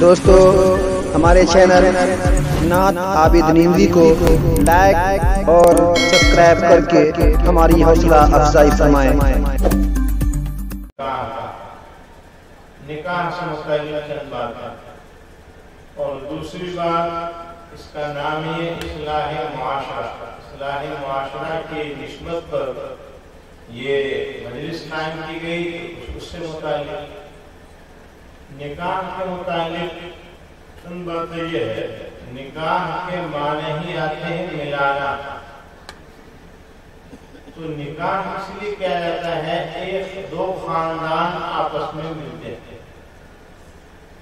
دوستو، ہمارے چینل نعت عابد نیندی کو لائک اور سبسکرائب کر کے ہماری حوصلہ افزائی فرمائیں۔ نکاح سے متعلق چند بات اور دوسری بات، اس کا نام ہے اصلاح معاشرہ۔ اصلاح معاشرہ کی نسبت پر یہ مجلس قائم کی گئی، اس سے متعلق۔ نکاح کے متعلق بات یہ ہے نکاح کے معنی ہی آتے ہیں ملانا تو نکاح اس لیے کیا جاتا ہے ایک دو خاندان آپس میں ملتے ہیں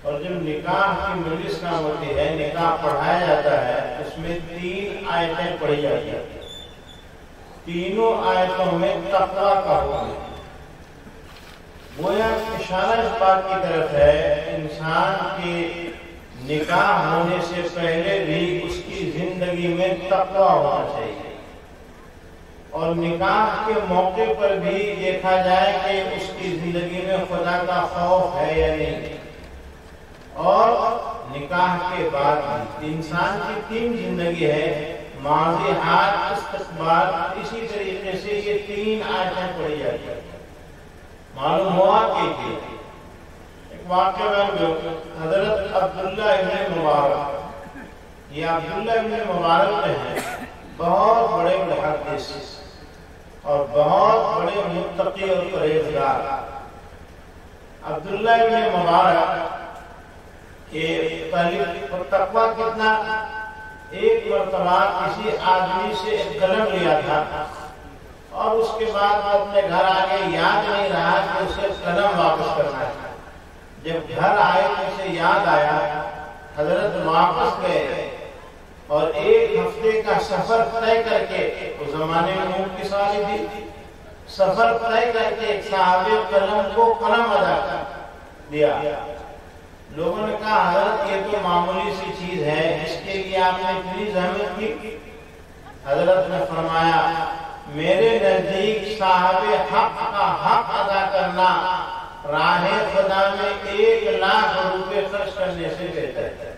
اور جب نکاح کی مجلس نہ ہوتی ہے نکاح پڑھایا جاتا ہے اس میں تین آیتیں پڑھی جاتی ہیں تینوں آیتوں میں تقوی کا حکم ہے گویا اشارہ اس بات کی طرف ہے، انسان کے نکاح ہونے سے پہلے بھی اس کی زندگی میں تقوی ہونا چاہیے۔ اور نکاح کے موقع پر بھی دیکھا جائے کہ اس کی زندگی میں خدا کا خوف ہے یا نہیں۔ اور نکاح کے بعد انسان کی تین زندگی ہے، ماضی، حال، استقبال، اسی طریقے سے یہ تین آیتیں پڑھی جاتی ہیں۔ معلوم ہوا کہ ایک واقعہ میں جو حضرت عبداللہ ابن مبارک، یہ عبداللہ ابن مبارک میں ہیں، بہت بڑے محدث اور بہت بڑے متقی اور پرہیزگار۔ عبداللہ ابن مبارک کہ پہلی تقوی کتنا ایک مرتبہ کسی آدمی سے قلم لیا تھا۔ اور اس کے بعد وہ اپنے گھر آگے یاد نہیں رہا کہ اسے قلم واپس کرنا ہے۔ جب گھر آئے تو اسے یاد آیا، حضرت واپس گئے اور ایک ہفتے کا سفر طے کر کے، اس زمانے میں اونٹ کی سواری تھی۔ سفر طے کر کے ایک صحابی قلم کو قلم ادا کر دیا۔ لوگوں نے کہا، حضرت، یہ تو معمولی سی چیز ہے، اس کے لیے آپ نے اتنی زحمت کی۔ حضرت نے فرمایا میرے نزدیک صاحب حق کا حق ادا کرنا راہ خدا میں ایک لاکھ روپے خرچ کرنے سے بہتر ہے۔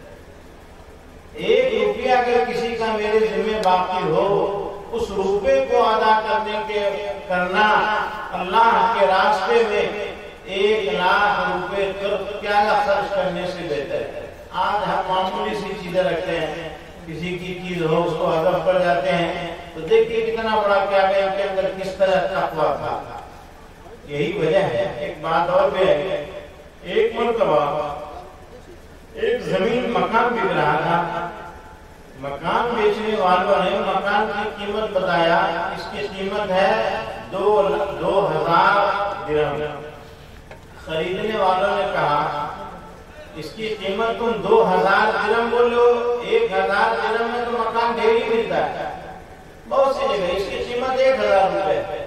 ایک روپیہ اگر کسی کا میرے ذمہ باقی ہو، اس روپے کو ادا کرنے کے کرنا اللہ کے راستے میں ایک لاکھ روپے کیا خرچ کرنے سے بہتر ہے۔ آج ہم معمولی سی چیزیں رکھتے ہیں، کسی کی چیز ہو، اس کو ہدف کر جاتے ہیں تو دیکھیے کتنا بڑا کیا گیا کے اندر کس طرح تقوی تھا۔ یہی وجہ ہے، ایک بات اور بھی ہے۔ ایک مرتبہ ایک زمین مکان بک رہا تھا۔ مکان بیچنے والوں نے مکان کی قیمت بتایا۔ اس کی قیمت ہے دو دو ہزار درہم خریدنے والوں نے کہا، اس کی قیمت تم دو ہزار درم بولو ایک ہزار درم میں تو مکان ڈھیری ملتا ہے۔ بہت سی جگہ اس کی قیمت ایک ہزار روپے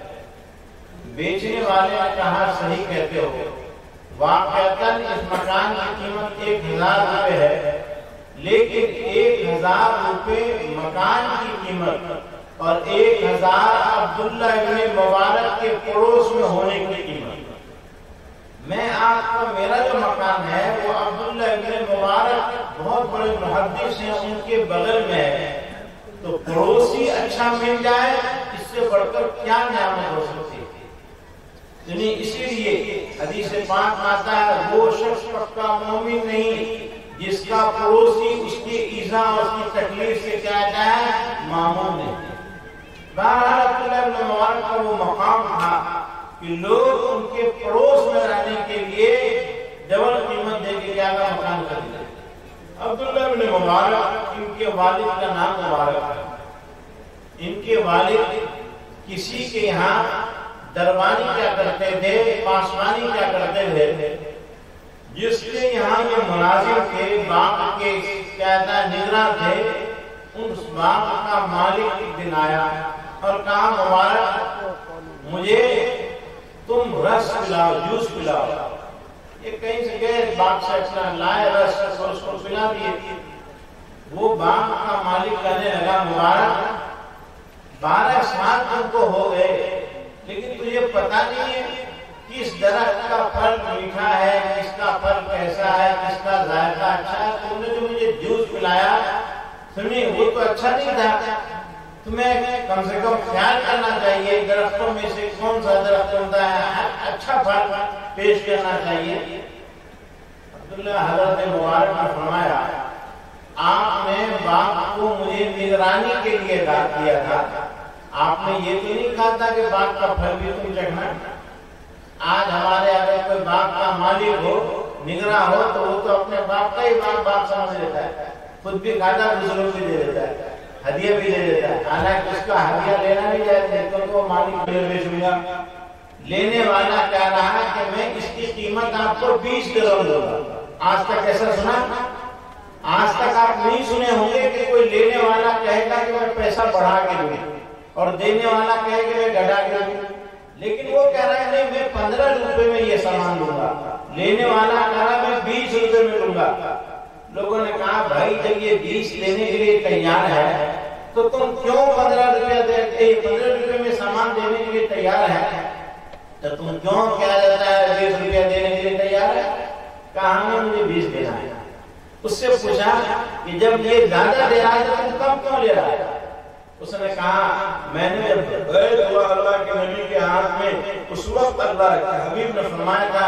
بیچنے والے نے کہا صحیح کہتے ہو؟ واقعتا اس مکان کی قیمت ایک ہزار روپے ہے، لیکن ایک ہزار روپے مکان کی قیمت اور ایک ہزار عبداللہ ابن مبارک کے پڑوس میں ہونے کی قیمت۔ میں آپ کا، میرا جو مکان ہے، وہ عبداللہ ابن مبارک، بہت بڑے محدث ہیں، ان کے بغل میں ہے۔ تو پڑوسی اچھا مل جائے، اس سے بڑھ کر کیا نعمت ہو سکتی یعنی اسی لیے حدیث پاک آتا ہے، وہ شخص پکا مومن نہیں، جس کا پڑوسی اس کی ایزا اور اس کی تکلیف سے کیا جائے معمول نہیں۔ بہرحال عبداللہ مبارک کا وہ مقام تھا کہ لوگ ان کے پڑوس میں رہنے کے لیے ڈبل قیمت دے کے کیا مکان کر دیا۔ عبداللہ بن مبارک، ان کے والد کا نام مبارک ہے۔ ان کے والد کسی کے یہاں دربانی کیا کرتے تھے پاسوانی کیا کرتے تھے، جس کے یہاں یہ مناظر تھے باغ کے کیا تھا نگراں تھے، اس باغ کا مالک ایک دن آیا اور کہا، مبارک، مجھے تم رس پلاؤ، جوس پلاؤ۔ یہ کہیں سے گئے، باپ سے اپنا لائے رس رس اور اس کو پلا دیے۔ وہ باپ کا مالک کہنے لگا، مبارک، بارہ سال تم کو ہو گئے، لیکن تجھے پتا نہیں ہے کس درخت کا پھل میٹھا ہے، کس کا پھل کیسا ہے، کس کا ذائقہ اچھا ہے۔ تم نے جو مجھے جوس پلایا سمجھے وہ تو اچھا نہیں تھا۔ تمہیں کم سے کم خیال کرنا چاہیے درختوں میں سے کون سا درخت ہوتا ہے؟ اچھا پھل پیش کرنا چاہیے۔ عبداللہ حضرت مبارک نے فرمایا، آپ نے باپ کو مجھے نگرانی کے لیے دار دیا تھا۔ آپ نے یہ تو نہیں کہا تھا کہ باپ کا پھل بھی تم چکھنا؟ آج ہمارے اگر کوئی باپ کا مالک ہو نگراں ہو، تو وہ تو اپنے باپ کا ہی باپ باپ سمجھ لیتا ہے۔ خود بھی کھاتا دوسروں بھی دے دیتا ہے۔ ہدیہ بھی دے دیتا ہے۔ حالانکہ اس کا ہدیہ لینا بھی جائز نہیں، تو مالک پھر بیچ گیا لینے والا کہہ رہا ہے کہ میں اس کی قیمت آپ کو بیس درہم دوں گا۔ آج تک ایسا سنا؟ آج تک آپ نہیں سنے ہوں گے کہ کوئی لینے والا کہے گا کہ میں پیسہ بڑھا کے دوں۔ اور دینے والا کہے کہ میں گھٹا کے دوں۔ لیکن وہ کہہ رہا ہے، نہیں، میں پندرہ روپے میں یہ سامان دوں گا۔ لینے والا کہہ رہا میں بیس روپے میں دوں گا۔ لوگوں نے کہا، بھائی، جب یہ بیس لینے کے لیے تیار ہے، تو تم کیوں پندرہ روپیہ دیتے پندرہ روپے میں سامان دینے کے لیے تیار ہے۔ تو تم کیوں کیا جاتا ہے، بیس روپیہ دینے کے لیے تیار ہے؟ کہا ہمیں مجھے بیس دینا ہے۔ اس سے پوچھا کہ جب یہ زیادہ دے رہا ہے تو تم کم کیوں لے رہا ہے؟ اس نے کہا، میں نے جب بیت اللہ کے نبی کے ہاتھ میں اس وقت اللہ کے حبیب نے فرمایا تھا،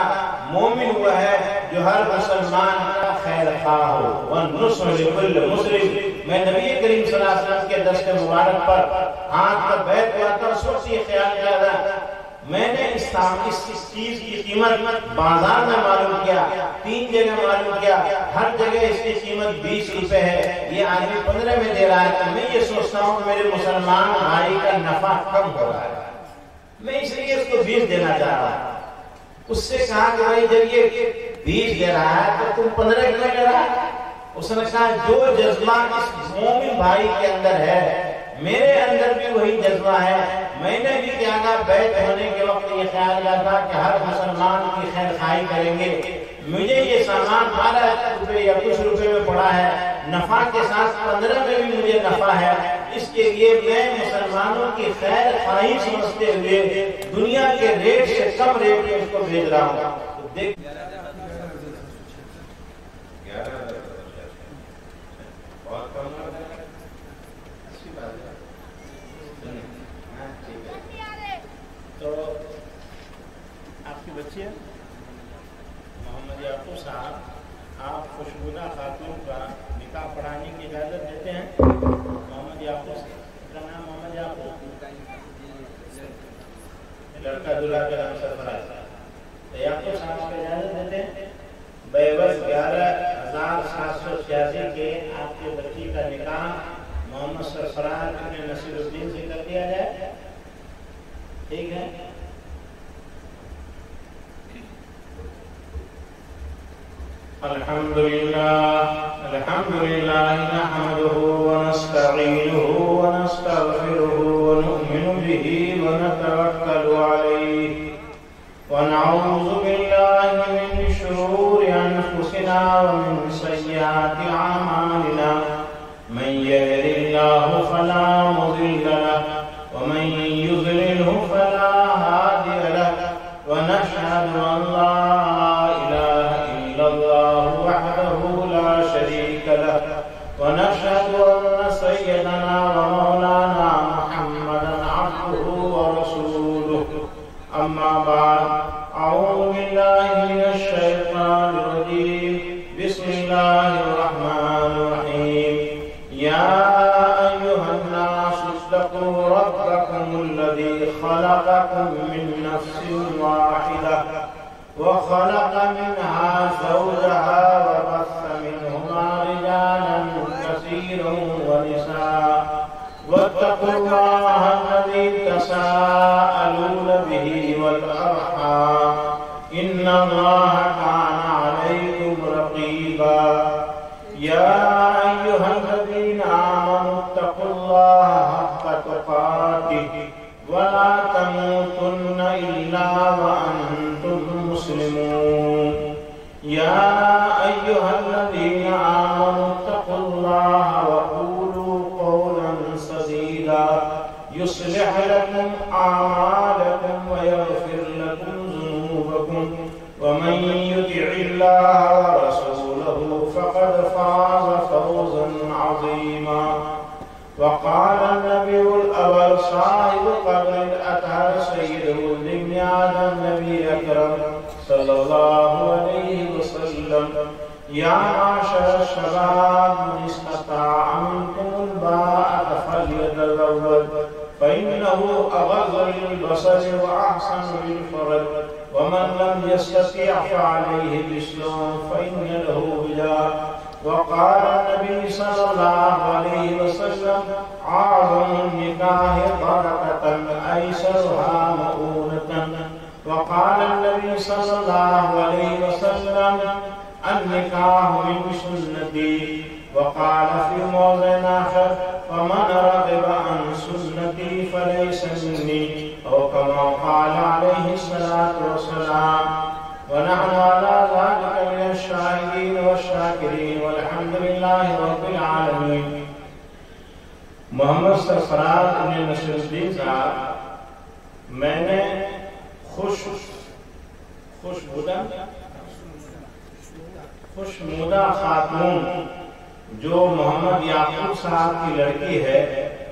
مومن ہوا ہے جو ہر مسلمان کا خیر خواہ ہو۔ ونصر لکل مسلم میں نبی کریم صلی اللہ علیہ وسلم کے دست مبارک پر ہاتھ پر بیت ہوا تھا اس وقت یہ خیال کیا تھا میں نے اس چیز کی قیمت بازار میں معلوم کیا، تین جگہ معلوم کیا، ہر جگہ اس کی قیمت بیس روپے ہے۔ یہ آدمی پندرہ میں دے رہا ہے، تو میں یہ سوچتا ہوں کہ میرے مسلمان بھائی کا نفع کم ہو رہا ہے۔ میں اس لیے اس کو بیس دینا چاہ رہا ہوں۔ اس سے کہا کہ بھائی جب یہ بیس دے رہا ہے، تو تم پندرہ کیوں دے رہا ہے؟ اس نے کہا، جو جذبہ اس مومن بھائی کے اندر ہے میرے اندر بھی وہی جذبہ ہے۔ میں نے بھی کیا تھا بیت ہونے کے وقت یہ خیال کیا تھا کہ ہر مسلمان کی خیر خواہی کریں گے۔ مجھے یہ سامان بارہ روپے یا کچھ روپے میں پڑا ہے۔ نفع کے ساتھ پندرہ میں بھی مجھے نفع ہے۔ اس کے لیے میں مسلمانوں کی خیر خواہی سمجھتے ہوئے دنیا کے ریٹ سے کم ریٹ میں اس کو بھیج رہا ہوں۔ الحمد لله الحمد لله نحمده من نفس واحدة وخلق منها زوجها وبث منهما رجالا كثيرا ونساء. واتقوا الله الذي تساءلون به والأرحام. إن الله كان عليكم رقيبا. يا أيها الذين آمنوا اتقوا الله حق تقاته. ولا تموتن إلا وأنتم مسلمون. يا صاحب قبر الأطهر سيد ولد ابن آدم نبي أكرم صلى الله عليه وسلم. يا معشر الشباب من استطاع منكم الباء فليتزوج. فإنه أغض للبصر وأحسن للفرج. ومن لم يستطيع فعليه بالصوم فإن له بلا وقال النبي صلى الله عليه وسلم أعظم النكاح بركة أيسرها مؤونة. وقال النبي صلى الله عليه وسلم النكاح من سنتي. وقال في موضع سرفراز الدین صاحب میں نے خوش خوش بودا خوشمودہ خاتون جو محمد یعقوب صاحب کی لڑکی ہے،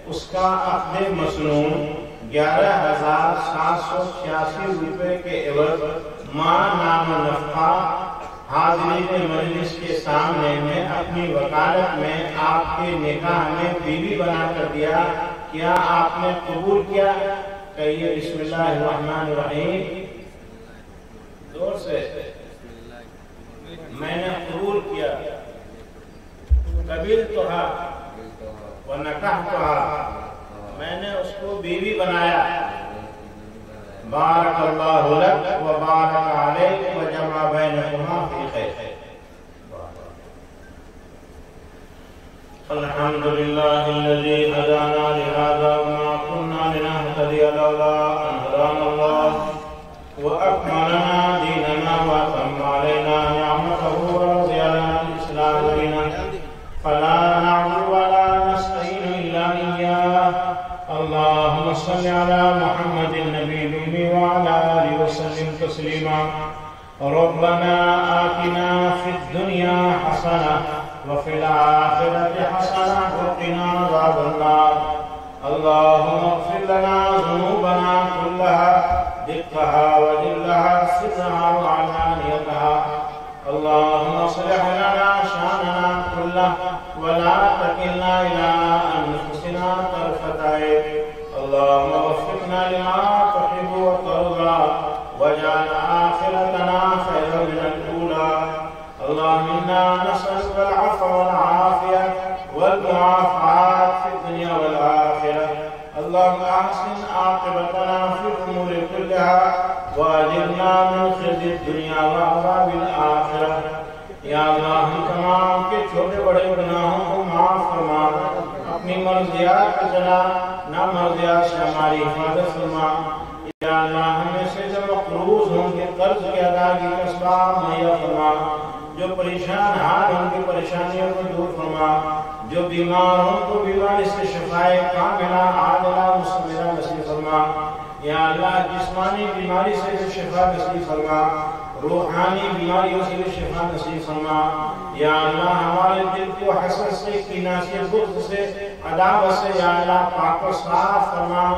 اس کا عقد مسنون گیارہ ہزار سات سو چھیاسی روپے کے عوض ماں نام نفقہ حاضرین مجلس کے سامنے میں اپنی وکالت میں آپ کے نکاح میں بیوی بنا کر دیا کیا آپ نے قبول کیا؟ کہیے بسم اللہ الرحمن الرحیم۔ زور سے۔ میں نے قبول کیا۔ قبیل تو و نکاح تو میں نے اس کو بیوی بنایا۔ بارک اللہ لک و بارک علیک و جمع بینکما فی الحمد لله الذي هدانا لهذا وما كنا لنهتدي لولا أن هدانا الله. وأكملنا ديننا وأتم علينا نعمته ورضي لنا الإسلام دينا. فلا نعبد ولا نستعين إلا إياه. اللهم صل على محمد النبي الامي وعلى آله وسلم تسليما. ربنا آتنا في الدنيا حسنة وفي الآخرة حسنة وقنا عذاب النار. اللهم اغفر لنا ذنوبنا كلها دقها وجلها سرها وعلانيتها اللهم اصلح لنا شأننا كله ولا تكلنا إلى أنفسنا طرفة عين اللهم وفقنا لما تحب وترضى واجعل آخرتنا خيرا من اللهم إنا نسألك العفو والعافية والمعافاة في الدنيا والآخرة. اللهم أحسن عاقبتنا في الأمور كلها وأجرنا من خزي الدنيا وعذاب الآخرة. یا اللہ ہم تمام کے چھوٹے بڑے گناہوں کو معاف فرما اپنی مرضیات کا چلا نہ مرضیات سے ہماری حفاظت فرما یا اللہ پریشان حال ہوں گے پریشانیوں کو دور فرما۔ جو بیمار ہوں تو بیماری سے شفائے کاملہ، عادلہ، مستمرہ نصیب فرما۔ یا اللہ، جسمانی بیماری سے جو شفا نصیب فرما۔ روحانی بیماریوں سے بھی شفا نصیب فرما۔ یا اللہ، ہمارے دل کو حسن سے، کینہ سے، بغض سے، عداوت سے، یا اللہ، پاک و صاف فرما۔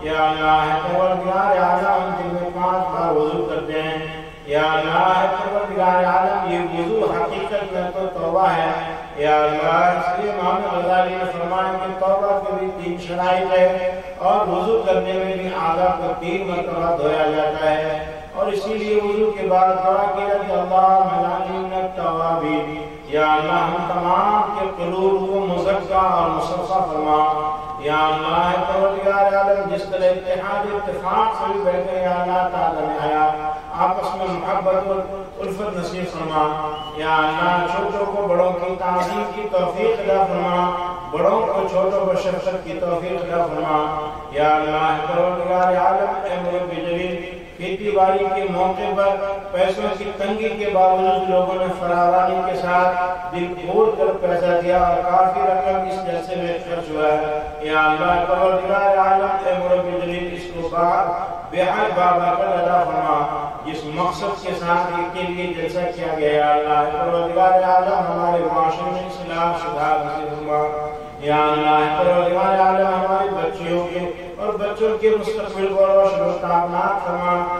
یا اللہ، ہے پروردگار اعظم ان دل میں پانچ بار وضو کرتے ہیں۔ یا اللہ پروردگار عالم، یہ وضو حقیقت میں تو توبہ ہے۔ یا اللہ، اس لیے محمد غزالی نے فرمایا کہ توبہ کے بھی تین شرائط ہے اور وضو کرنے میں بھی آدھا کو تین مرتبہ دھویا جاتا ہے۔ اور اسی لیے وضو کے بعد دعا کیا کہ اللہ ملائم التوابین، یا اللہ ہم تمام کے قلوب کو مزکہ اور مصفہ فرما۔ یا اللہ، پروردگار عالم، جس طرح اتحاد، اتفاق سے بھی بیٹھے یا اللہ، تعالی نے آیا، آپس میں محبت اور الفت نصیب فرما۔ یا اللہ، چھوٹوں کو، بڑوں کی تعظیم کی توفیق عطا فرما۔ بڑوں کو، چھوٹوں کو شفقت کی توفیق عطا فرما۔ یا اللہ، پروردگار عالم، اے مرب جلیل کھیتی باڑی کے موقع پر پیسوں کی تنگی کے باوجود لوگوں نے فراوانی کے ساتھ دل کھول کر پیسہ دیا اور کافی رقم اس جلسے میں خرچ ہوا ہے۔ یا اللہ پروردگار عالم اے مرب جلیل اس کو بار بہت بابا کا ادا فرما۔ جس مقصد کے ساتھ ان کے لیے جلسہ کیا گیا یا اللہ پروردگار عالم ہمارے معاشرے میں اصلاح، سدھار نصیب فرما۔ یا اللہ پروردگار عالم ہمارے بچیوں کے اور بچوں کے مستقبل کو روشن و تابناک فرما۔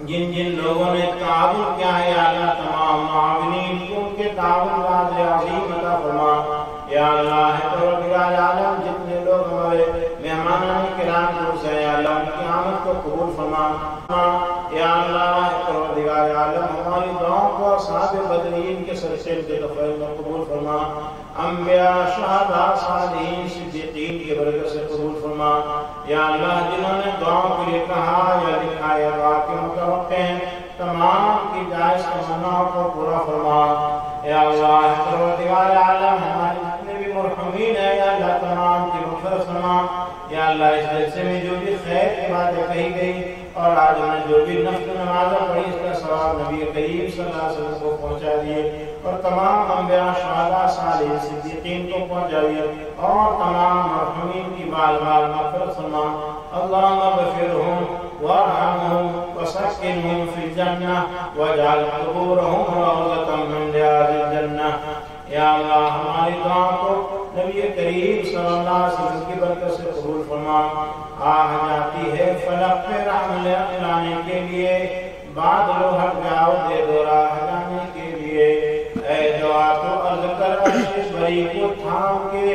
جن جن لوگوں نے تعاون کیا ہے، اللہ تمام معاونین کو ان کے تعاون کا عدل عظیم عطا فرما۔ یا اللہ ہے پروردگار عالم، جتنے لوگ ہمارے مہمانان کرام دوست ہیں، یا اللہ ان کی آمد کو قبول فرما۔ یا اللہ ہے پروردگار عالم، ہماری دعاؤں کو صحاب بدرین کے سلسل کے دفعہ میں قبول فرما۔ انبیاء، شہداء، صالحین، صدیقین کی برکت سے قبول فرما۔ یا اللہ جنہوں نے دعاؤں کے لیے کہا یا لکھا یا دعا کے متوقع ہیں تمام کی جائز تمناؤں کو پورا فرما۔ یا اللہ پروردگار عالم ہمارے جتنے بھی مرحومین ہیں، یا اللہ، تمام کی مغفرت فرما۔ یا اللہ، اس جلسے میں جو بھی خیر کی باتیں کہی گئی اور آج ہم نے جو بھی نفل نمازہ پڑھی، اس کا ثواب نبی کریم صلی اللہ علیہ وسلم کو پہنچا دیے۔ اور تمام انبیاء، شہداء، صالحین، صدیقین کو پہنچا اور تمام مرحومین کی بال بال مغفرت فرما اللهم اغفرهم وارحمهم وسكنهم في الجنة واجعل قبورهم روضة من رياض الجنة یا اللہ، ہماری دعا کو نبی کریم صلی اللہ علیہ وسلم کی برکت سے قبول فرما۔ آہ، جاتی ہے فلق پہ رحم لانے کے لیے۔ بادلو ہٹ جاؤ دے دو راہ۔ دعا تو عرض کر عرش بری کو تھام کے،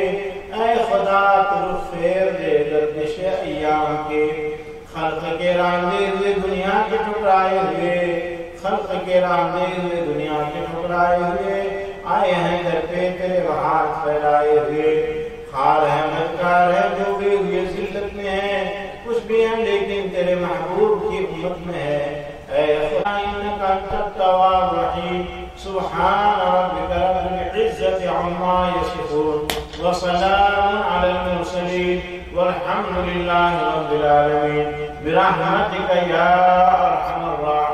اے خدا تو فیر دے گردش ایام کے۔ خلق کے راندے ہوئے دنیا کے ٹکرائے ہوئے، خلق کے راندے ہوئے دنیا کے ٹکرائے ہوئے۔ آئے ہیں گھر پہ تیرے ہاتھ پھیلائے ہوئے۔ خار ہے مدکار ہے جو بھی ہوئے ذلت میں ہے کچھ بھی ہیں لیکن تیرے محبوب کی امت میں ہے۔ اے خدا، انکا تتواب رحیم۔ سبحان ربك رب العزة عما يصفون وسلام على المرسلين والحمد لله رب العالمين برحمتك يا أرحم الراحمين.